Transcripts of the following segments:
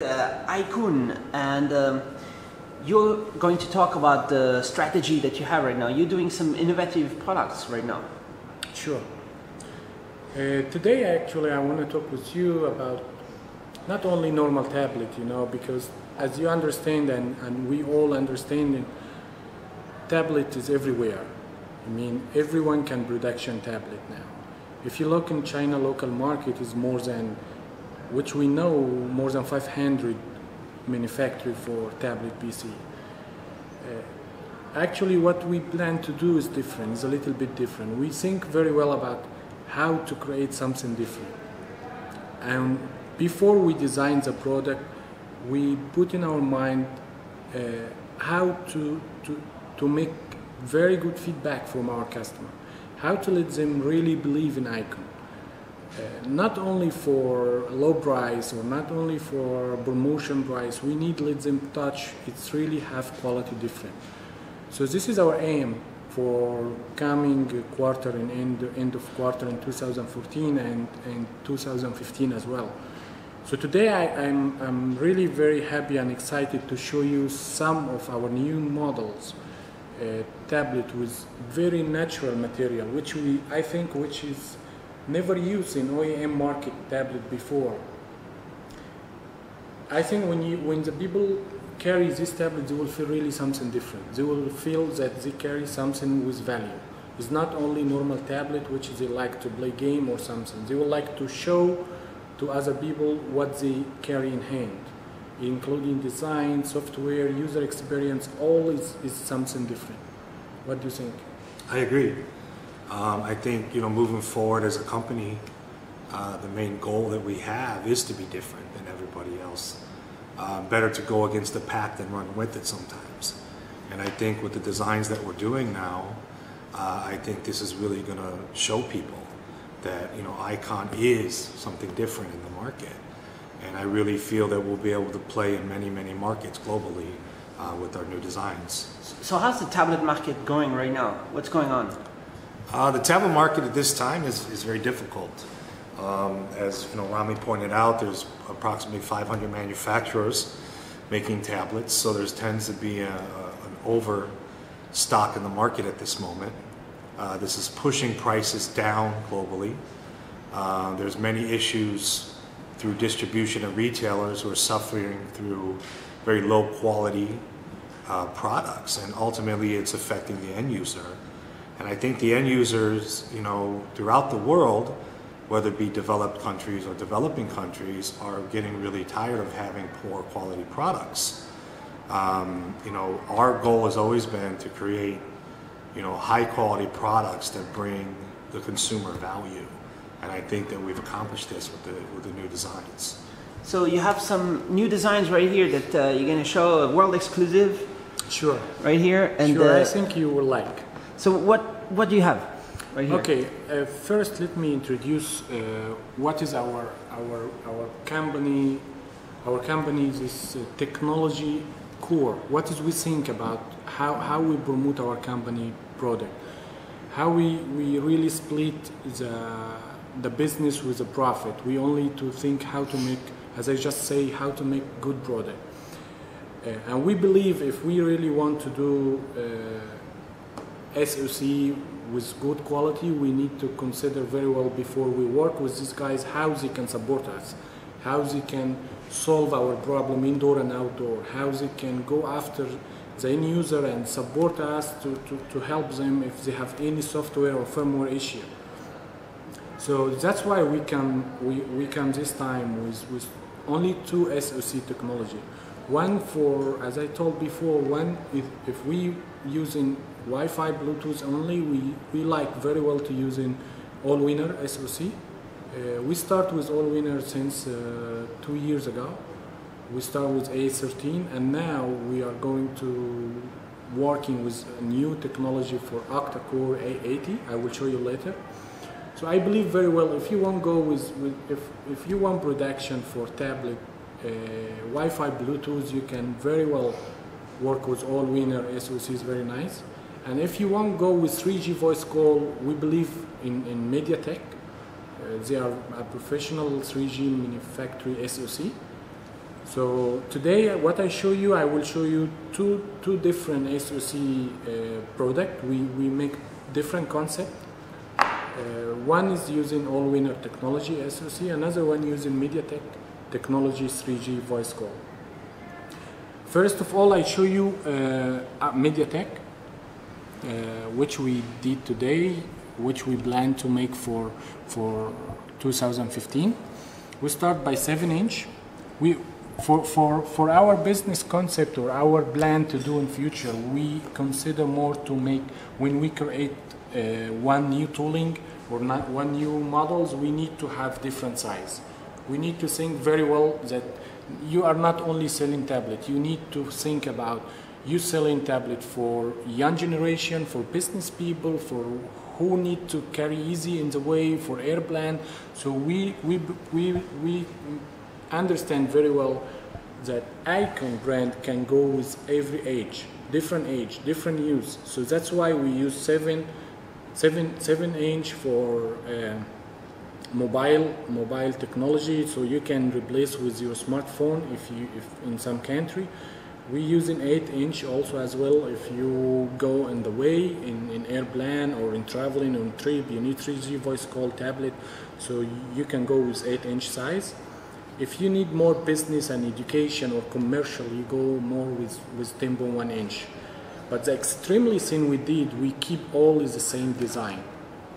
uh, Aikun, and um, you're going to talk about the strategy that you have right now. You're doing some innovative products right now. Sure. Uh, today, actually, I want to talk with you about not only normal tablet, you know, because as you understand and, and we all understand, tablet is everywhere. I mean, everyone can production tablet now. If you look in China, local market is more than which we know more than 500 manufactured for tablet PC. Uh, actually, what we plan to do is different, it's a little bit different. We think very well about how to create something different. And before we design the product, we put in our mind uh, how to, to, to make very good feedback from our customer, how to let them really believe in Aikun. Uh, not only for low price or not only for promotion price, we need them touch. It's really have quality different. So this is our aim for coming quarter and end, end of quarter in 2014 and, and 2015 as well. So today I, am I'm, I'm really very happy and excited to show you some of our new models uh, tablet with very natural material, which we I think which is never used in OEM market tablet before. I think when you when the people carry this tablet, they will feel really something different. They will feel that they carry something with value. It's not only normal tablet which they like to play game or something. They will like to show to other people what they carry in hand, including design, software, user experience. All is, is something different. What do you think? I agree. Um, I think you know moving forward as a company, uh, the main goal that we have is to be different than everybody else. Uh, better to go against the pack than run with it sometimes. And I think with the designs that we're doing now, uh, I think this is really going to show people that you know Aikun is something different in the market. And I really feel that we'll be able to play in many, many markets globally uh, with our new designs. So how's the tablet market going right now? What's going on? Uh, the tablet market at this time is, is very difficult. Um, as you know, Rami pointed out, there's approximately 500 manufacturers making tablets, so there tends to be a, a, an overstock in the market at this moment. Uh, this is pushing prices down globally. Uh, there's many issues through distribution and retailers who are suffering through very low quality uh, products, and ultimately it's affecting the end user. And I think the end users, you know, throughout the world, whether it be developed countries or developing countries, are getting really tired of having poor quality products. Um, you know, our goal has always been to create, you know, high quality products that bring the consumer value. And I think that we've accomplished this with the, with the new designs. So you have some new designs right here that uh, you're going to show a world exclusive. Sure. Right here, and sure, uh, I think you will like. So what what do you have right? Okay, uh, first let me introduce uh, what is our our our company. Our company is uh, technology core. What is we think about how how we promote our company product, how we we really split the the business with the profit. We only to think how to make, as I just say, how to make good product. Uh, and we believe if we really want to do uh, SOC with good quality, we need to consider very well before we work with these guys how they can support us, how they can solve our problem indoor and outdoor, how they can go after the end user and support us to, to, to help them if they have any software or firmware issue. So that's why we come, we, we come this time with, with only two SOC technology. One for, as I told before, one if, if we using Wi-Fi, Bluetooth only, we, we like very well to using Allwinner SoC. Uh, we start with Allwinner since uh, two years ago. We start with A13 and now we are going to working with new technology for octa-core A80. I will show you later. So I believe very well if you want go with, with if, if you want production for tablet Wi-Fi Bluetooth you can very well work with Allwinner SoC is very nice. And if you want to go with 3G voice call, we believe in, in MediaTek. Uh, they are a professional 3G manufacturer SoC. So today, uh, what I show you, I will show you two two different SoC uh, product. We we make different concept. Uh, one is using Allwinner technology SoC, another one using MediaTek technology 3G voice call. First of all, I show you uh, MediaTek, uh, which we did today, which we plan to make for for 2015. We start by 7 inch. We for, for, for our business concept or our plan to do in future, we consider more to make when we create uh, one new tooling or not one new models, we need to have different size. We need to think very well that you are not only selling tablet. You need to think about you selling tablet for young generation, for business people, for who need to carry easy in the way, for airplane. So we we we we understand very well that Aikun brand can go with every age, different age, different use. So that's why we use seven, seven, seven inch for uh, mobile mobile technology. So you can replace with your smartphone if you if in some country. We using 8 inch also as well if you go in the way in, in airplane or in traveling on trip you need 3G voice call tablet so you can go with 8 inch size if you need more business and education or commercial, you go more with, with Tempo 1 inch. But the extremely thing we did, we keep all is the same design.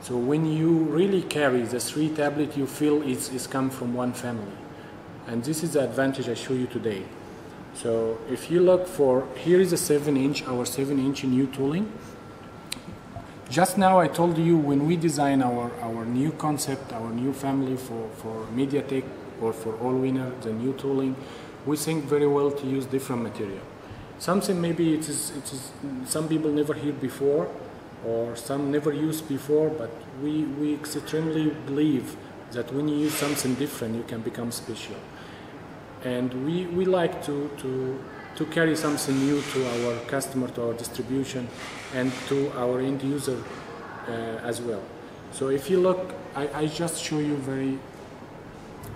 So when you really carry the three tablet, you feel it's, it's come from one family. And this is the advantage I show you today. So if you look for, here is a 7 inch, our 7 inch new tooling. Just now I told you when we design our, our new concept, our new family for, for MediaTek or for Allwinner, the new tooling, we think very well to use different material. Something maybe it is, it is some people never heard before or some never used before, but we, we extremely believe that when you use something different, you can become special. And we, we like to, to, to carry something new to our customer, to our distribution, and to our end user uh, as well. So if you look, I, I just show you very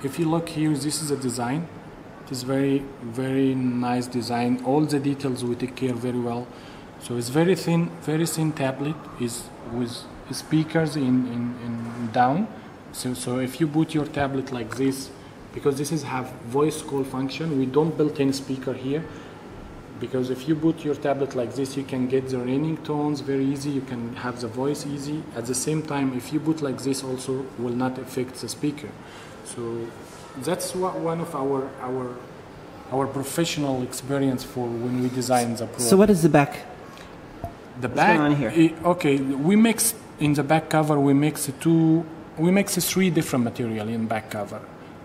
if you look here this is a design it is very very nice design all the details we take care very well so it's very thin very thin tablet is with speakers in, in, in down so, so if you put your tablet like this because this is have voice call function we don't build in speaker here because if you put your tablet like this you can get the ringing tones very easy you can have the voice easy at the same time if you put like this also will not affect the speaker so that's what one of our our our professional experience for when we design the product. So what is the back? The What's back. going on here? eh, okay, we mix in the back cover. We mix two. We mix three different material in back cover.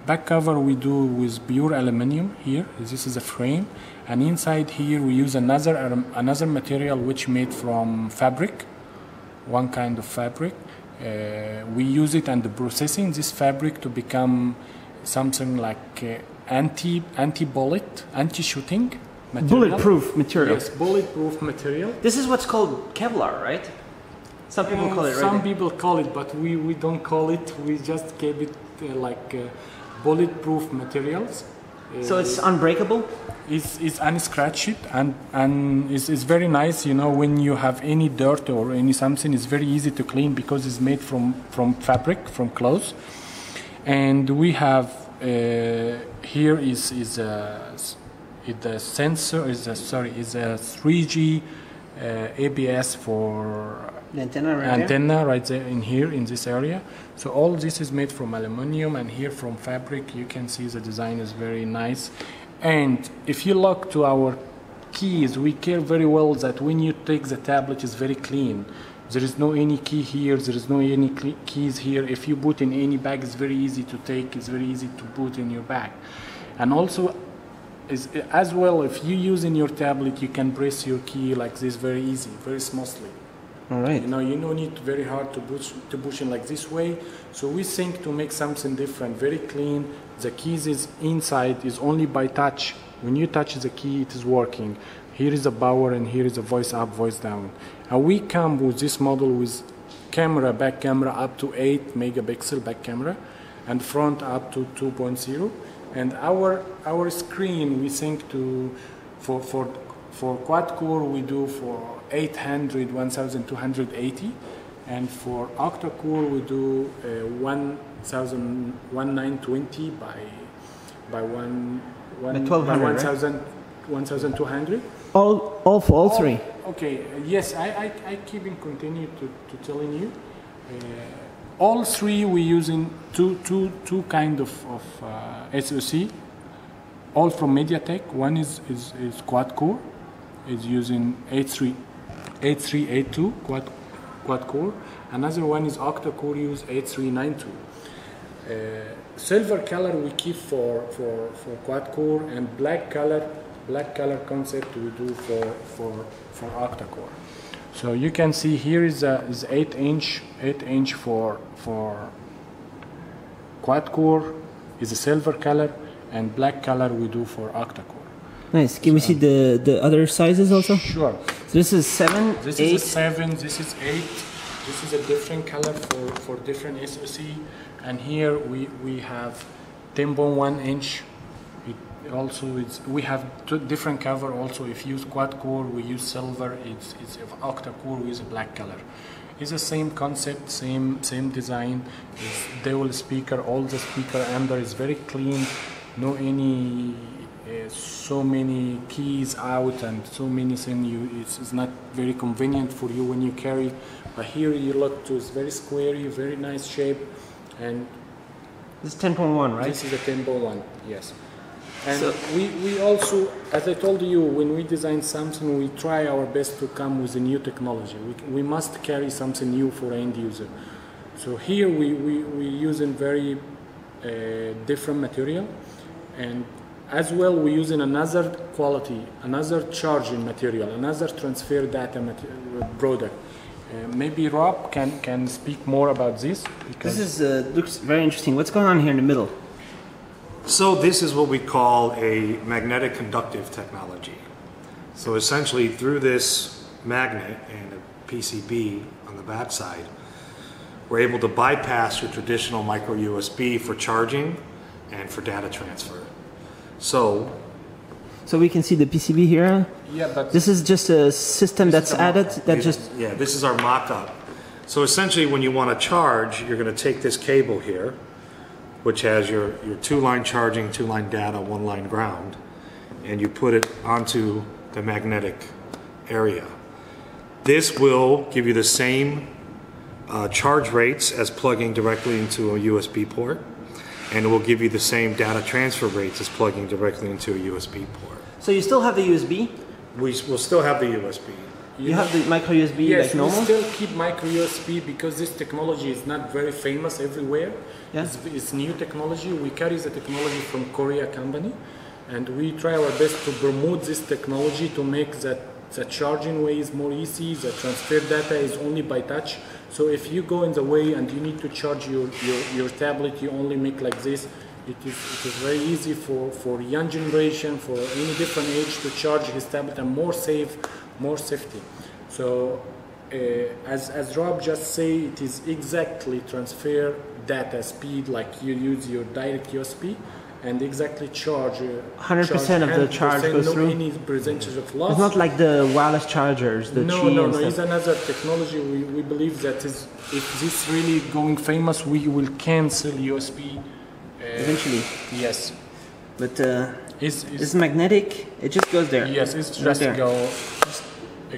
Back cover we do with pure aluminium here. This is a frame, and inside here we use another another material which made from fabric, one kind of fabric. Uh, we use it and processing this fabric to become something like uh, anti anti bullet, anti shooting material. Bulletproof material. Yes, bulletproof material. This is what's called Kevlar, right? Some people Uh, call it, right? Some people call it, but we, we don't call it. We just gave it uh, like uh, bulletproof materials. Uh, so it's unbreakable? it's, it's unscratched and and it's, it's very nice. You know, when you have any dirt or any something, it's very easy to clean because it's made from from fabric from clothes. And we have uh, here is is a is the sensor is a sorry is a 3G uh, ABS for The antenna right there? right there in here in this area. So all this is made from aluminium and here from fabric. You can see the design is very nice. And if you look to our keys, we care very well that when you take the tablet, it's very clean. There is no any key here. There is no any keys here. If you put in any bag, it's very easy to take. It's very easy to put in your bag. And also, is as well, if you use in your tablet, you can press your key like this very easy, very smoothly. All right. You know, you don't need very hard to push to push in like this way. So we think to make something different, very clean. The keys is inside is only by touch. When you touch the key, it is working. Here is a power and here is a voice up, voice down. And we come with this model with camera, back camera up to 8 megapixel back camera, and front up to 2.0. And our our screen we think to for for for quad core we do for 800 1280 and for octa core we do uh, 1920 by by one, one By 1200, right? 1200 All, all for all three. Okay, yes, I, I, I keep in continue to, to telling you. Uh, all three we using two, two, two kind of, of uh, SoC, all from MediaTek. One is, is, is quad core, is using 83, 8382 quad, quad core. Another one is octa core, use 8392. Uh, silver color we keep for, for, for quad core and black color black color concept we do for for for octa core so you can see here is a is 8 inch 8 inch for for quad core is a silver color and black color we do for octa core Nice. Can we see the, the other sizes also? sure So this is seven, this eight. is a 7 this is 8 this is a different color for for different SoC and here we we have 10.1 inch also it's we have two different cover also. If you use quad core we use silver. It's it's if octa core we use a black color. It's the same concept same same design. It's dual speaker. All the speaker under is very clean. No any uh, so many keys out and so many things you it's, it's not very convenient for you when you carry. But here you look to it's very squarey very nice shape. And This is 10.1, right? this is a tempo one, yes. And So- we, we also, as I told you, when we design something, we try our best to come with a new technology. We, we must carry something new for end user. So here we, we, we using very uh, different material and as well we using another quality, another charging material, another transfer data material, product. Uh, maybe Rob can, can speak more about this because This is uh, looks very interesting. What's going on here in the middle? So this is what we call a magnetic conductive technology. So essentially through this magnet and a PCB on the backside, we're able to bypass your traditional micro USB for charging and for data transfer. So So we can see the PCB here. yeah, but This is just a system that's added that It- just yeah, this is our mock-up. So essentially, when you want to charge, you're going to take this cable here, which has your, your two-line charging, two-line data, one-line ground, and you put it onto the magnetic area. This will give you the same uh, charge rates as plugging directly into a USB port, and it will give you the same data transfer rates as plugging directly into a USB port. So you still have the USB? We will still have the USB. You have the micro USB Yes, like we normal? still keep micro USB because this technology is not very famous everywhere. Yeah. It's, it's new technology. We carry the technology from Korea company, and we try our best to promote this technology to make that the charging way is more easy. The transfer data is only by touch. So if you go in the way and you need to charge your, your, your tablet, you only make like this. It is, it is very easy for, for young generation, for any different age to charge his tablet and more safe, more safety. So uh, as, as Rob just say, it is exactly transfer data speed like you use your direct USB and exactly charge. Uh, 100% of the charge goes no through? any percentage of loss. It's not like the wireless chargers, the no, no, no. It's another technology. We, we believe that is, if this really going famous, we will cancel USB. Uh, Eventually. Yes. But uh, It's, it's it's, magnetic. It just goes there. yes, it's Right just there. go.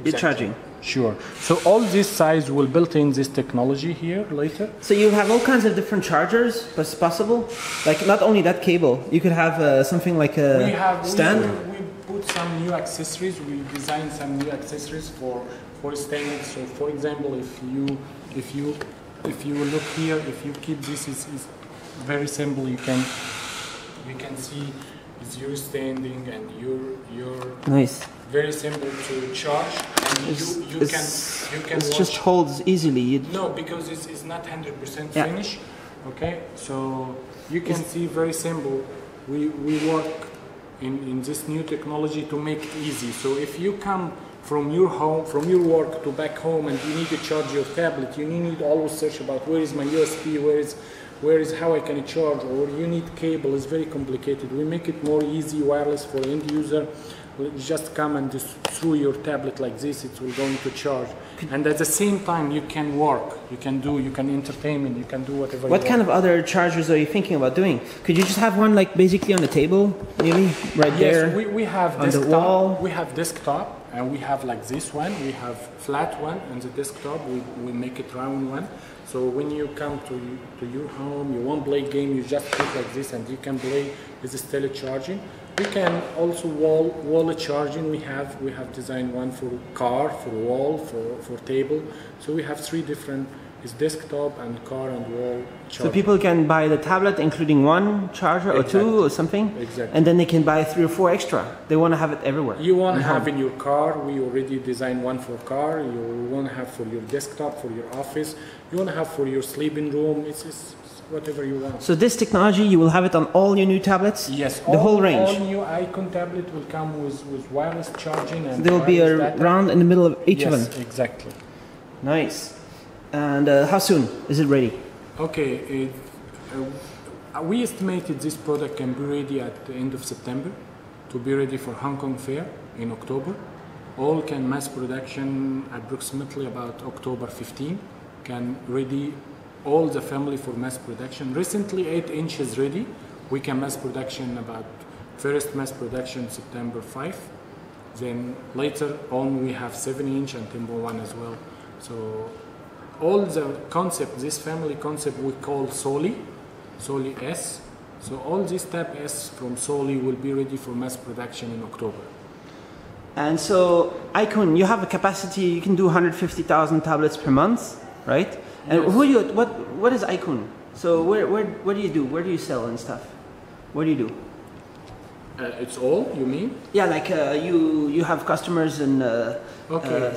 You're charging. Sure. So all these size will built in this technology here later. So you have all kinds of different chargers, but it's possible. Like not only that cable, you could have uh, something like a we have stand. We, we put some new accessories. We designed some new accessories for for standing. So for example, if you if you if you look here, if you keep this is, is very simple. You can you can see it's you standing and you're you're Nice. very simple to charge and It's, you you it's, can you can it's watch just holds easily. No, because it's, it's not 100% Yeah. finished. Okay, so you can see very simple. We, we work in, in this new technology to make it easy. So if you come from your home, from your work to back home and you need to charge your tablet, you need to always search about where is my USB, where is where is how I can charge, or you need cable is very complicated. We make it more easy, wireless for end user. Just come and just through your tablet like this, it will going to charge. And at the same time, you can work, you can do, you can entertainment, you can do whatever. What kind of other chargers are you thinking about doing? Could you just have one like basically on the table, really, right there? Yes, we, we have on the desktop. wall. We have desktop, and we have like this one. We have flat one, and the desktop we, we make it round one. So when you come to to your home, you want to play game, you just put like this, and you can play. It's still charging. We can also wall wall charging. We have we have designed one for car, for wall, for for table. So we have three different. It's desktop and car and wall So people can buy the tablet, including one charger or two or something, Exactly. and then they can buy three or four extra. They want to have it everywhere. You want to in home. have in your car, we already designed one for car. You want to have for your desktop, for your office. You want to have for your sleeping room. It's, it's whatever you want. So this technology, you will have it on all your new tablets. Yes, the whole range. All new Aikun tablet will come with, with wireless charging and there will be a data. round in the middle of each yes, of them. Yes, exactly. Nice. And uh, how soon is it ready? Okay, it, uh, we estimated this product can be ready at the end of September to be ready for Hong Kong Fair in October. All can mass production approximately about October 15. Can ready all the family for mass production. Recently, 8 inches ready. We can mass production about first mass production September 5. Then later on we have 7 inch and Timber 1 as well. So all the concept, this family concept we call Solely, Solely S. So all this Tab S from Solely will be ready for mass production in October. And so Aikun, you have a capacity. You can do 150,000 tablets per month, right? And Yes. who you? What What is Aikun? So where where what do you do? Where do you sell and stuff? What do you do? Uh, it's all, you mean? Yeah, like uh, you you have customers in uh, Okay.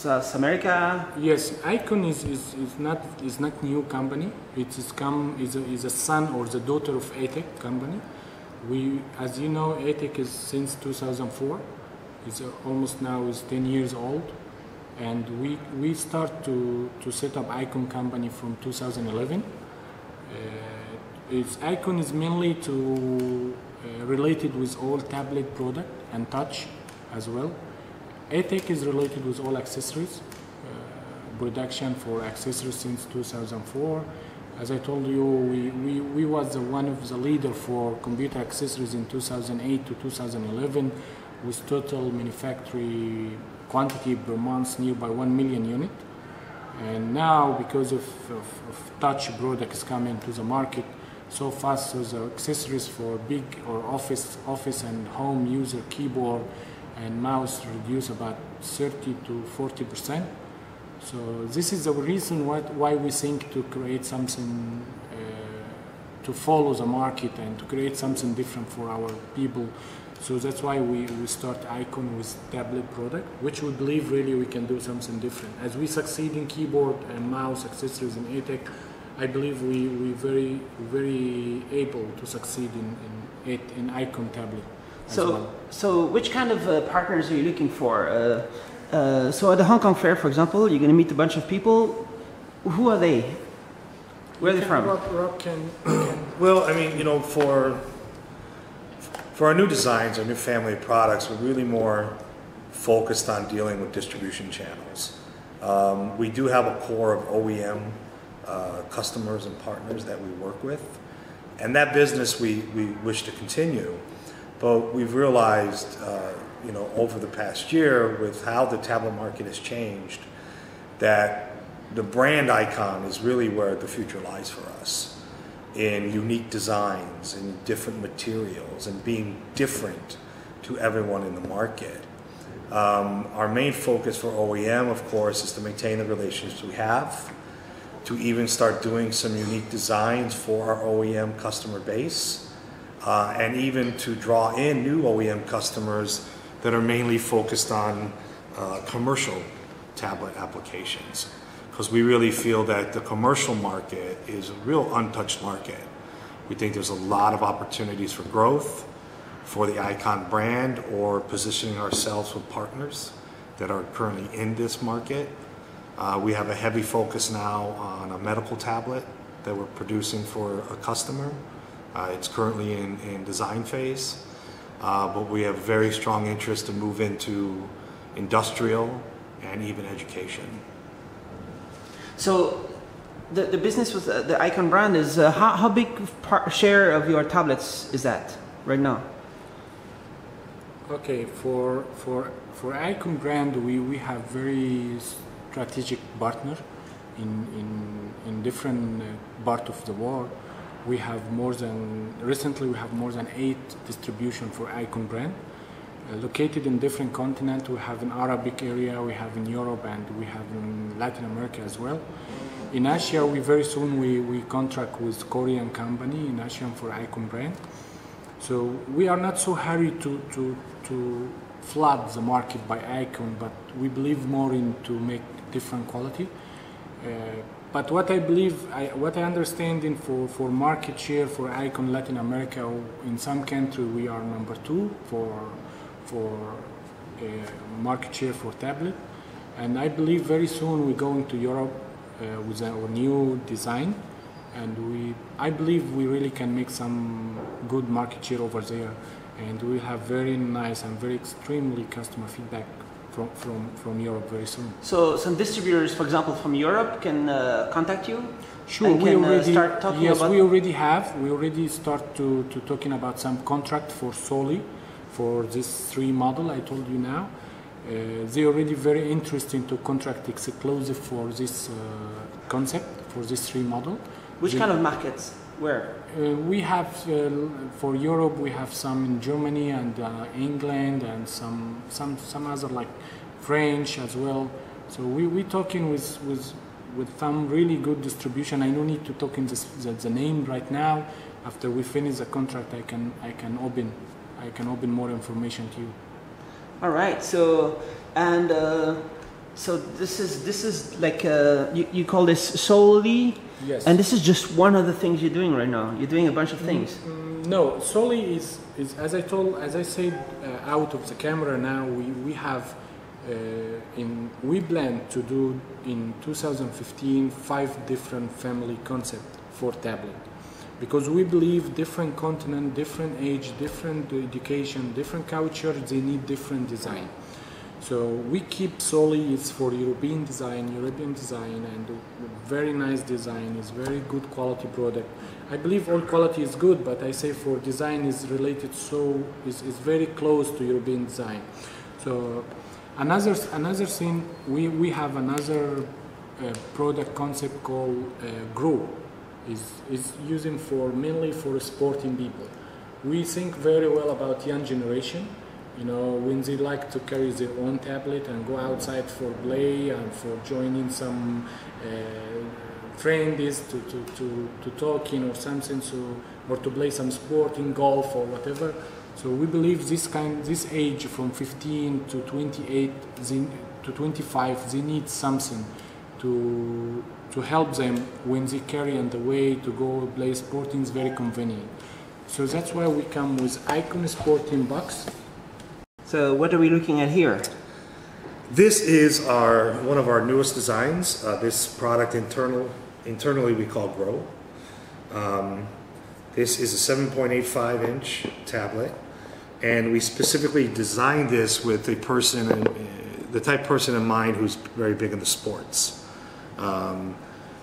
Uh, South America. Yes, Aikun is, is, is not is not new company. It is come is a, is a son or the daughter of ATEK company. We, as you know, ATEK is since 2004. It's uh, almost now is 10 years old, and we we start to to set up Aikun company from 2011. Uh, its Aikun is mainly to uh, related with all tablet product and touch as well. ATEK is related with all accessories, uh, production for accessories since 2004. As I told you, we, we, we was the one of the leader for computer accessories in 2008 to 2011 with total manufacturing quantity per month near by 1 million unit. And now, because of, of, of touch products coming to the market so fast, so the accessories for big or office, office and home user keyboard and mouse reduce about 30 to 40 percent. So this is the reason why, why we think to create something uh, to follow the market and to create something different for our people. So that's why we, we start Aikun with tablet product, which we believe really we can do something different. As we succeed in keyboard and mouse accessories in ATEK, I believe we we very very able to succeed in in, in Aikun tablet. As So well. so which kind of uh, partners are you looking for? Uh, uh, so at the Hong Kong Fair, for example, you're going to meet a bunch of people. Who are they? Where are they from? Rob, Rob can, can Well, I mean, you know, for for our new designs, our new family of products, we're really more focused on dealing with distribution channels. Um, we do have a core of OEM uh, customers and partners that we work with, and that business we, we wish to continue. But we've realized, uh, you know, over the past year, with how the tablet market has changed, that the brand Aikun is really where the future lies for us in unique designs and different materials and being different to everyone in the market. Um, our main focus for OEM, of course, is to maintain the relationships we have, to even start doing some unique designs for our OEM customer base, uh, and even to draw in new OEM customers that are mainly focused on uh, commercial tablet applications. Because we really feel that the commercial market is a real untouched market. We think there's a lot of opportunities for growth for the Aikun brand or positioning ourselves with partners that are currently in this market. Uh, we have a heavy focus now on a medical tablet that we're producing for a customer. Uh, it's currently in, in design phase, uh, but we have very strong interest to move into industrial and even education. So, the, the business with the, the Aikun brand is uh, how, how big part, share of your tablets is that right now? Okay, for for for Aikun brand, we, we have very strategic partner in in in different uh, part of the world. We have more than recently we have more than eight distribution for Aikun brand, uh, located in different continent. We have in Arabic area, we have in Europe, and we have in Latin America as well. In Asia, we very soon we, we contract with Korean company in Asia for Aikun brand. So we are not so hurried to, to, to flood the market by Aikun, but we believe more in to make different quality. Uh, but what I believe, I, what I understand in for, for market share for Aikun Latin America, in some country we are number two for for uh, market share for tablet, and I believe very soon we're going to Europe uh, with our new design. And we I believe we really can make some good market share over there. And we have very nice and very extremely customer feedback from, from, from Europe very soon. So, some distributors, for example, from Europe can uh, contact you? Sure, we can, uh, already start talking yes about- we already have we already start to, to talking about some contract for Solely for this three model I told you now. Uh, they already very interesting to contract exclusive for this uh, concept for this three model. Which They- kind of markets? Where? Uh, we have uh, for Europe we have some in Germany and uh, England and some some some other like French as well. So we we talking with with with some really good distribution. I don't need to talk in this, the, the name right now. After we finish the contract, I can I can open I can open more information to you. All right. So, and uh, so this is this is like uh, you, you call this Solely, Yes. and this is just one of the things you're doing right now. You're doing a bunch of things. Mm, no, Solely is, is as I told, as I said uh, out of the camera now, we, we have uh, in we plan to do in 2015 five different family concept for tablet because we believe different continent, different age, different education, different culture, they need different design. So we keep Solely is for European design, European design, and very nice design. is very good quality product. I believe all quality is good, but I say for design is related so is, is very close to European design. So another another thing we, we have another uh, product concept called uh, Grow is is using for mainly for sporting people. We think very well about young generation you know, when they like to carry their own tablet and go outside for play and for joining some uh, friends to, to, to, to talking or something, so, or to play some sport in golf or whatever. So we believe this kind, this age from 15 to 28 they, to 25, they need something to to help them when they carry on the way to go play sporting is very convenient. So that's why we come with Aikun Sporting Box. So, what are we looking at here? This is our one of our newest designs. Uh, this product internal internally we call Grow. Um, this is a 7.85 inch tablet, and we specifically designed this with a person, in, uh, the type person in mind who's very big into sports. Um,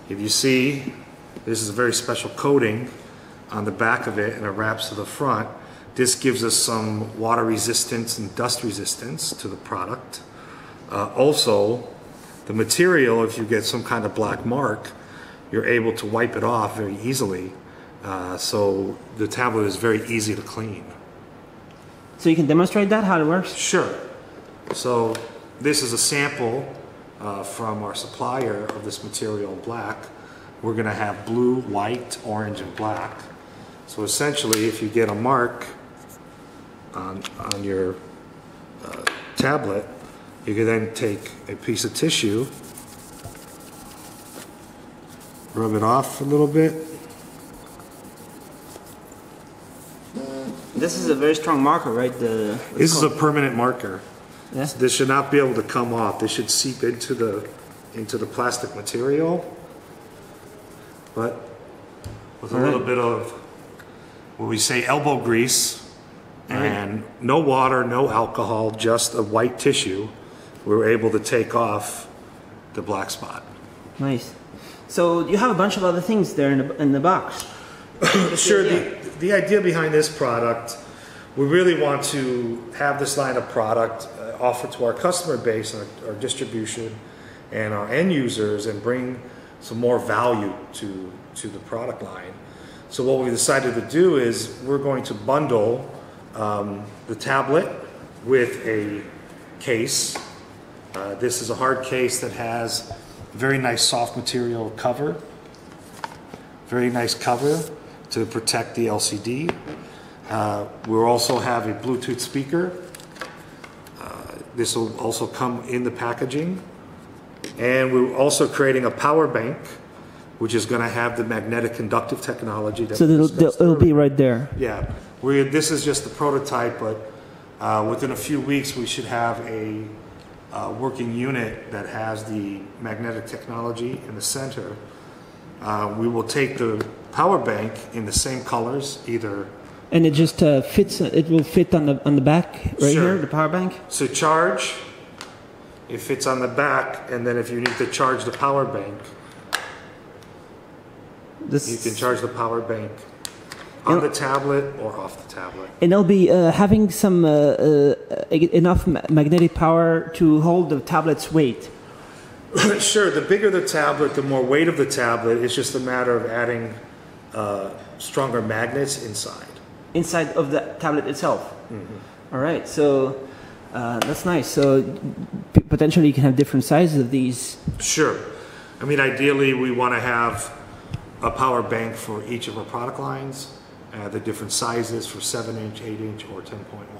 if you see, this is a very special coating on the back of it, and it wraps to the front. This gives us some water resistance and dust resistance to the product. Uh, also, the material, if you get some kind of black mark, you're able to wipe it off very easily. Uh, so the tablet is very easy to clean. So you can demonstrate that how it works. Sure. So this is a sample uh, from our supplier of this material in black. We're going to have blue, white, orange, and black. So essentially, if you get a mark on, on your uh, tablet, you can then take a piece of tissue, rub it off a little bit, This is a very strong marker, right? The This is a permanent marker. Yeah. This should not be able to come off. This should seep into the, into the plastic material. But with a little bit of what we say elbow grease and no water, no alcohol, just a white tissue. We were able to take off the black spot. Nice. So you have a bunch of other things there in the, in the box. Sure. The, the idea behind this product, we really want to have this line of product uh, offered to our customer base, our, our distribution, and our end users, and bring some more value to to the product line. So what we decided to do is we're going to bundle um, the tablet with a case. Uh, this is a hard case that has very nice soft material cover very nice cover to protect the LCD. Uh, we'll also have a Bluetooth speaker. Uh, this will also come in the packaging. And we're also creating a power bank, which is going to have the magnetic conductive technology. That So it'll, it'll be right there. Yeah, we, this is just the prototype, but uh, within a few weeks, we should have a uh, working unit that has the magnetic technology in the center. Uh, we will take the power bank in the same colors, either And it just uh, fits. It will fit on the on the back right Sure. here, the power bank. So charge. It fits on the back, and then if you need to charge the power bank, This you can charge the power bank on the tablet or off the tablet. and it'll be uh, having some uh, uh, enough ma- magnetic power to hold the tablet's weight. Sure, the bigger the tablet, the more weight of the tablet. It's just a matter of adding uh, stronger magnets inside. inside of the tablet itself. All right, so uh, that's nice. So p- potentially you can have different sizes of these. Sure. I mean, ideally, we want to have a power bank for each of our product lines, uh, the different sizes for 7 inch, 8 inch, or 10.1.